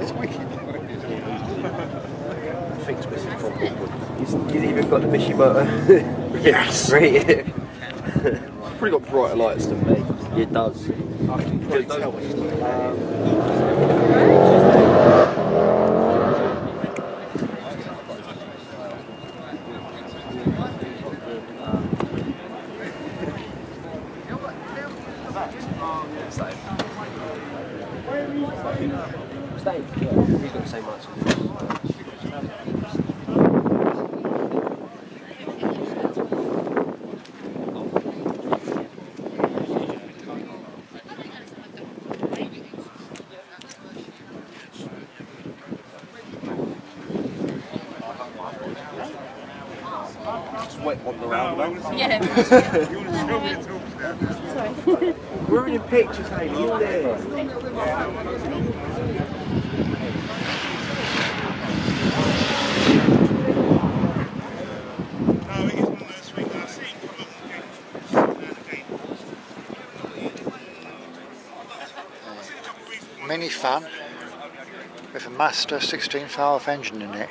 It's wicked. Things missing from He's, he's even got the Mishimoto. yes! Right. Probably got brighter lights than me. it does. I can probably tell when it's Same. Yeah, he's got the same Just wet on the roundabout. Yeah. We're in pictures, Haley. You there? mini van with a Master 16 valve engine in it.